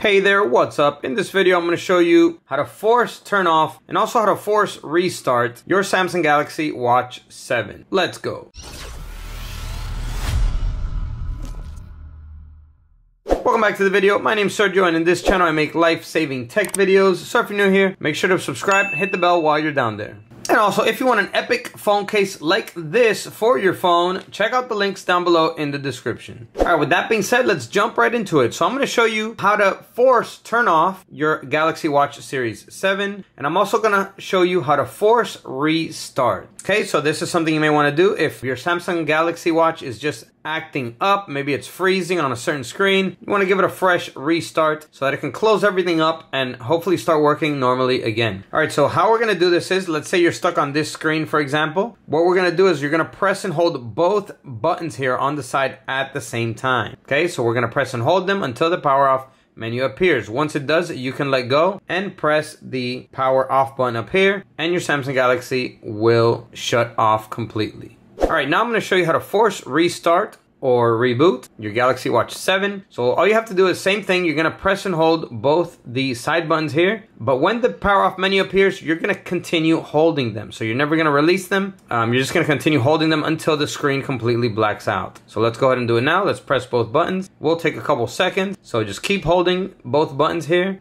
Hey there, what's up? In this video, I'm going to show you how to force turn off and also how to force restart your Samsung Galaxy Watch 7. Let's go. Welcome back to the video. My name is Sergio and in this channel I make life-saving tech videos. So if you're new here, make sure to subscribe, hit the bell while you're down there. And also, if you want an epic phone case like this for your phone, check out the links down below in the description. All right, with that being said, let's jump right into it. So I'm gonna show you how to force turn off your Galaxy Watch Series 7, and I'm also gonna show you how to force restart. Okay, so this is something you may wanna do if your Samsung Galaxy Watch is just acting up, maybe it's freezing on a certain screen, you want to give it a fresh restart so that it can close everything up and hopefully start working normally again. All right, so how we're going to do this is, let's say you're stuck on this screen, for example. What we're going to do is you're going to press and hold both buttons here on the side at the same time. Okay, so we're going to press and hold them until the power off menu appears. Once it does, you can let go and press the power off button up here and your Samsung Galaxy will shut off completely. All right, now I'm gonna show you how to force restart or reboot your Galaxy Watch 7. So all you have to do is same thing. You're gonna press and hold both the side buttons here, but when the power off menu appears, you're gonna continue holding them. So you're never gonna release them. Um, you're just gonna continue holding them until the screen completely blacks out. So let's go ahead and do it now. Let's press both buttons. We'll take a couple seconds. So just keep holding both buttons here.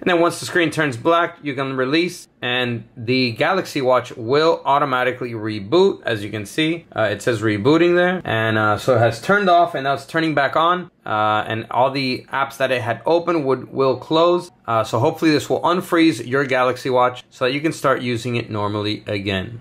And then once the screen turns black, you can release and the Galaxy Watch will automatically reboot. As you can see, uh, it says rebooting there. And uh, so it has turned off and now it's turning back on. Uh, and all the apps that it had open would will close. Uh, so hopefully this will unfreeze your Galaxy Watch so that you can start using it normally again.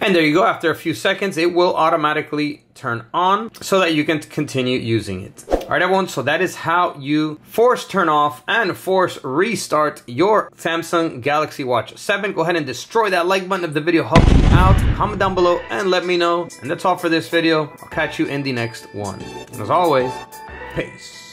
And there you go, after a few seconds, it will automatically turn on so that you can continue using it. All right, everyone, so that is how you force turn off and force restart your Samsung Galaxy Watch 7. Go ahead and destroy that like button if the video helped you out. Comment down below and let me know. And that's all for this video. I'll catch you in the next one. And as always, peace.